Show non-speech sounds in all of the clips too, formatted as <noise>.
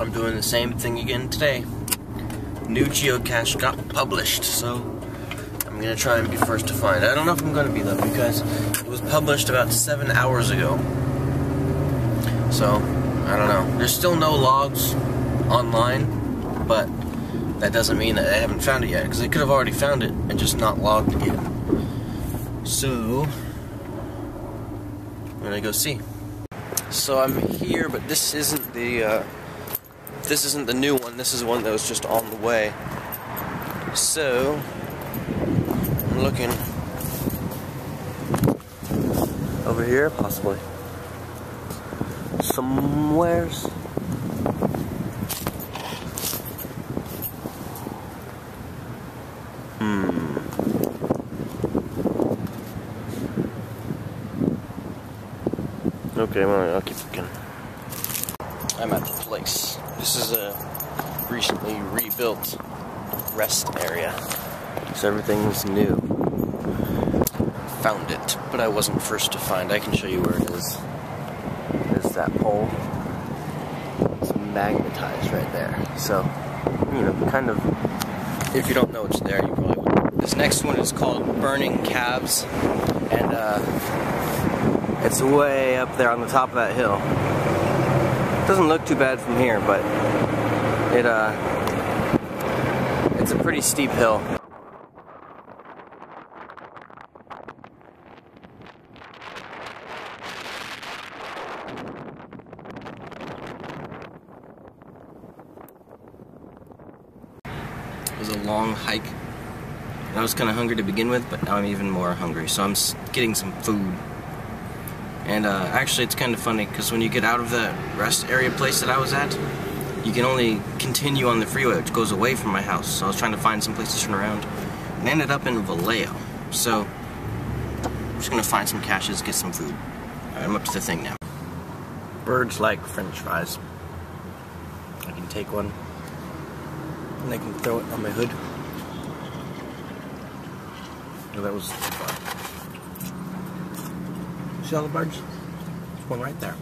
I'm doing the same thing again today. New geocache got published, so I'm gonna try and be first to find. I don't know if I'm gonna be though, because it was published about seven hours ago. So, I don't know. There's still no logs online, but that doesn't mean that I haven't found it yet, because they could have already found it and just not logged it yet. So, I'm gonna go see. So I'm here, but this isn't the uh, this isn't the new one. This is one that was just on the way. So I'm looking over here, possibly somewheres. Hmm. Okay, well, I'll keep looking. I'm at the place. This is a recently rebuilt rest area. So everything's new. Found it, but I wasn't first to find. I can show you where it is. There's that pole. It's magnetized right there. So, you know, kind of, if you don't know it's there, you probably would. This next one is called Burning Cabs, and uh, it's way up there on the top of that hill. Doesn't look too bad from here, but it uh it's a pretty steep hill. It was a long hike. I was kind of hungry to begin with, but now I'm even more hungry. So I'm getting some food. And uh, actually, it's kind of funny because when you get out of the rest area place that I was at, you can only continue on the freeway, which goes away from my house. So I was trying to find some place to turn around, and ended up in Vallejo. So I'm just gonna find some caches, get some food. Right, I'm up to the thing now. Birds like French fries. I can take one, and I can throw it on my hood. Oh, that was far. See all the birds? There's one right there.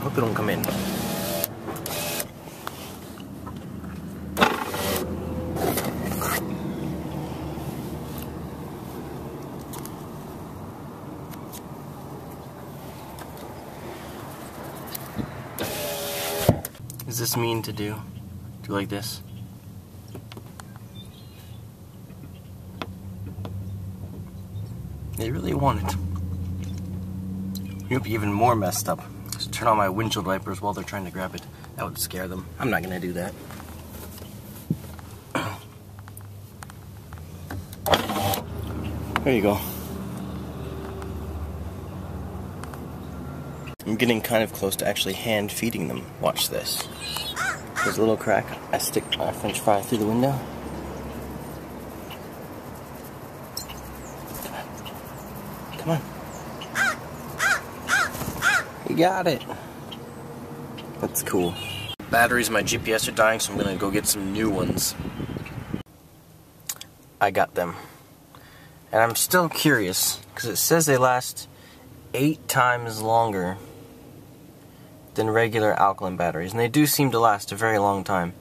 Hope they don't come in. Is this mean to do? Do like this? They really want it. You'll be even more messed up. Just turn on my windshield wipers while they're trying to grab it. That would scare them. I'm not gonna do that. <clears throat> There you go. I'm getting kind of close to actually hand feeding them. Watch this. There's a little crack. I stick my french fry through the window. Come on. You got it. That's cool. Batteries in my GPS are dying, so I'm gonna go get some new ones. I got them. And I'm still curious, because it says they last eight times longer than regular alkaline batteries. And they do seem to last a very long time.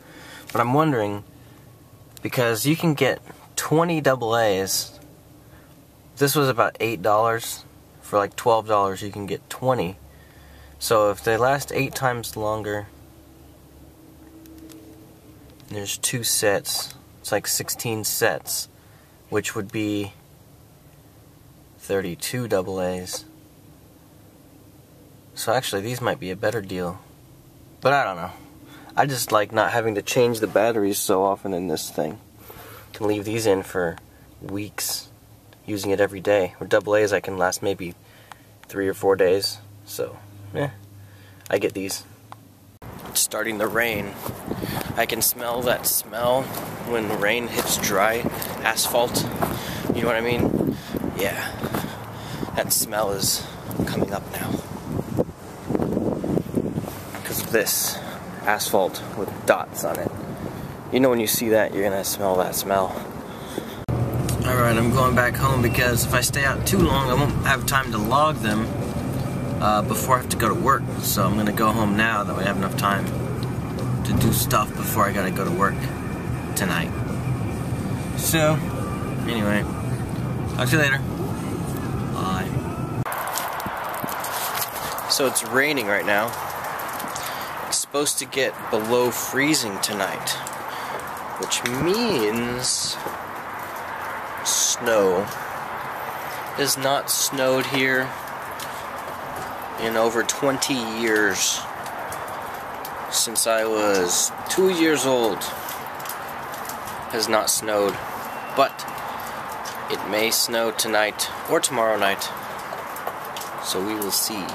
But I'm wondering, because you can get 20 AA's this was about eight dollars for like twelve dollars you can get 20 so if they last eight times longer there's two sets. It's like 16 sets which would be 32 double A's. So actually these might be a better deal. But I don't know. I just like not having to change the batteries so often in this thing. Can leave these in for weeks using it every day. With double A's, I can last maybe three or four days. So, yeah, I get these. It's starting to rain. I can smell that smell when rain hits dry asphalt. You know what I mean? Yeah, that smell is coming up now. Because of this asphalt with dots on it. You know when you see that, you're gonna smell that smell. Alright, I'm going back home because if I stay out too long, I won't have time to log them. uh, before I have to go to work. So I'm gonna go home now that way I have enough time to do stuff before I gotta go to work tonight. So, anyway, talk to you later. Bye. So it's raining right now. It's supposed to get below freezing tonight, which means snow. It has not snowed here in over 20 years since I was two years old has not snowed but it may snow tonight or tomorrow night so we will see